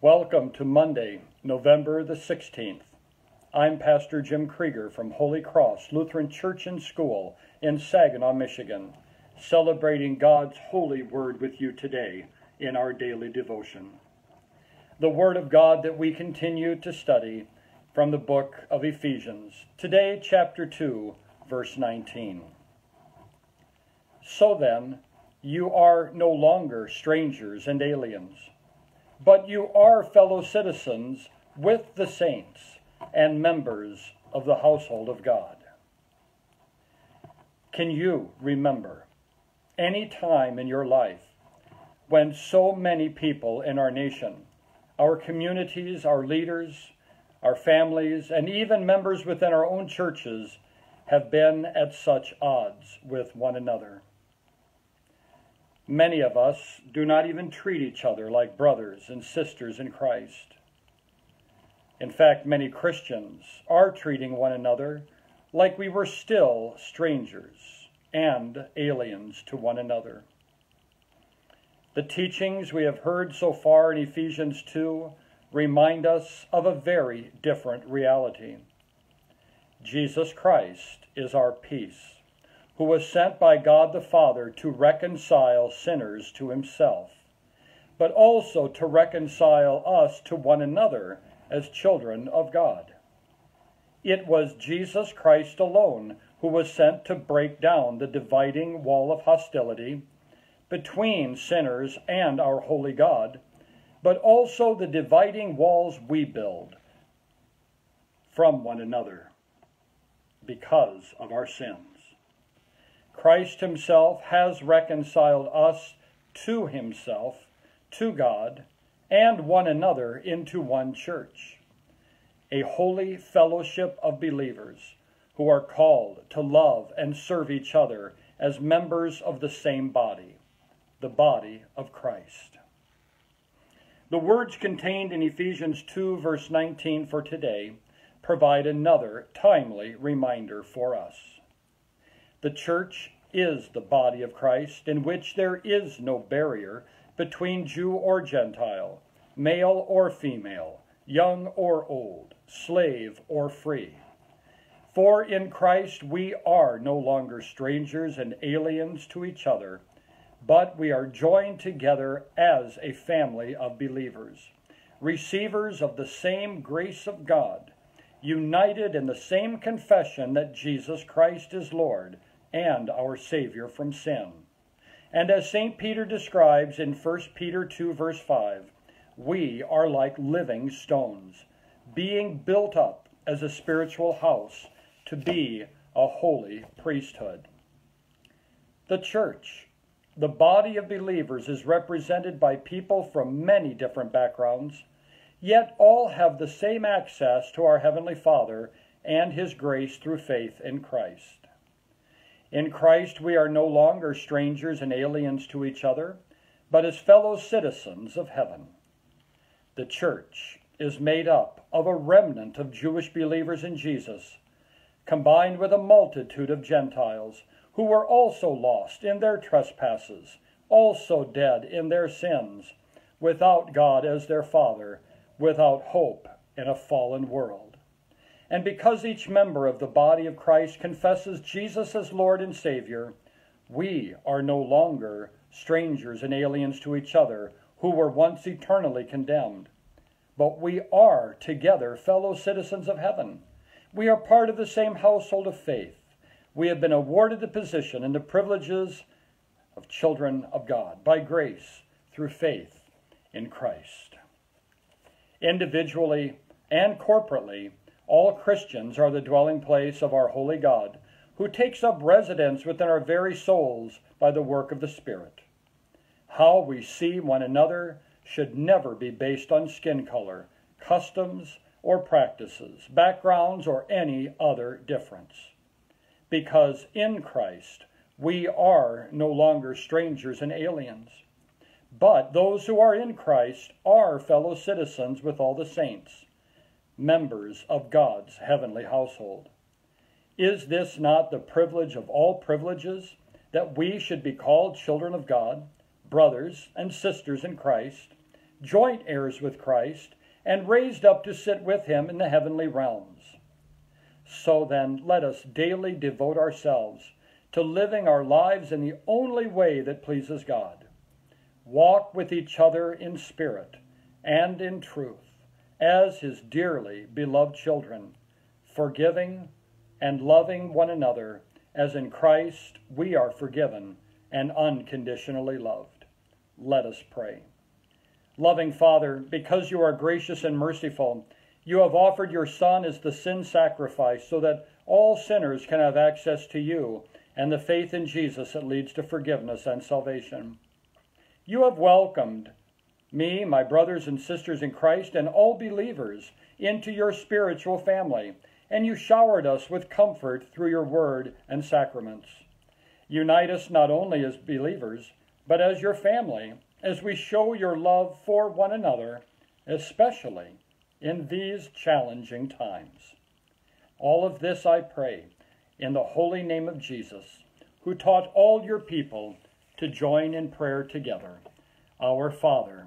Welcome to Monday, November the 16th. I'm Pastor Jim Krueger from Holy Cross Lutheran Church and School in Saginaw, Michigan, celebrating God's holy word with you today in our daily devotion. The word of God that we continue to study from the book of Ephesians. Today, chapter 2, verse 19. So then, you are no longer strangers and aliens but you are fellow citizens with the saints and members of the household of God. Can you remember any time in your life when so many people in our nation, our communities, our leaders, our families, and even members within our own churches have been at such odds with one another? Many of us do not even treat each other like brothers and sisters in Christ. In fact, many Christians are treating one another like we were still strangers and aliens to one another. The teachings we have heard so far in Ephesians 2 remind us of a very different reality. Jesus Christ is our peace who was sent by God the Father to reconcile sinners to himself, but also to reconcile us to one another as children of God. It was Jesus Christ alone who was sent to break down the dividing wall of hostility between sinners and our holy God, but also the dividing walls we build from one another because of our sins. Christ himself has reconciled us to himself, to God, and one another into one church, a holy fellowship of believers who are called to love and serve each other as members of the same body, the body of Christ. The words contained in Ephesians 2, verse 19 for today provide another timely reminder for us. The church is the body of Christ, in which there is no barrier between Jew or Gentile, male or female, young or old, slave or free. For in Christ we are no longer strangers and aliens to each other, but we are joined together as a family of believers, receivers of the same grace of God, united in the same confession that Jesus Christ is Lord and our Savior from sin. And as St. Peter describes in 1 Peter 2, verse 5, we are like living stones, being built up as a spiritual house to be a holy priesthood. The church, the body of believers, is represented by people from many different backgrounds, yet all have the same access to our Heavenly Father and His grace through faith in Christ. In Christ we are no longer strangers and aliens to each other, but as fellow citizens of heaven. The church is made up of a remnant of Jewish believers in Jesus, combined with a multitude of Gentiles who were also lost in their trespasses, also dead in their sins, without God as their Father, without hope in a fallen world. And because each member of the body of Christ confesses Jesus as Lord and Savior, we are no longer strangers and aliens to each other who were once eternally condemned. But we are together fellow citizens of heaven. We are part of the same household of faith. We have been awarded the position and the privileges of children of God by grace through faith in Christ. Individually and corporately, all Christians are the dwelling place of our holy God, who takes up residence within our very souls by the work of the Spirit. How we see one another should never be based on skin color, customs, or practices, backgrounds, or any other difference. Because in Christ we are no longer strangers and aliens. But those who are in Christ are fellow citizens with all the saints members of God's heavenly household. Is this not the privilege of all privileges that we should be called children of God, brothers and sisters in Christ, joint heirs with Christ, and raised up to sit with him in the heavenly realms. So then, let us daily devote ourselves to living our lives in the only way that pleases God. Walk with each other in spirit and in truth, as his dearly beloved children, forgiving and loving one another as in Christ we are forgiven and unconditionally loved. Let us pray. Loving Father, because you are gracious and merciful, you have offered your Son as the sin sacrifice so that all sinners can have access to you and the faith in Jesus that leads to forgiveness and salvation. You have welcomed me, my brothers and sisters in Christ, and all believers into your spiritual family, and you showered us with comfort through your word and sacraments. Unite us not only as believers, but as your family, as we show your love for one another, especially in these challenging times. All of this I pray in the holy name of Jesus, who taught all your people to join in prayer together. Our Father,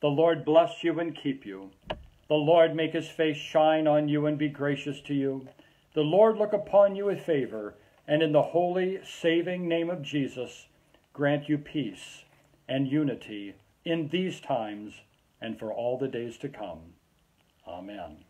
The Lord bless you and keep you. The Lord make his face shine on you and be gracious to you. The Lord look upon you with favor and in the holy, saving name of Jesus, grant you peace and unity in these times and for all the days to come. Amen.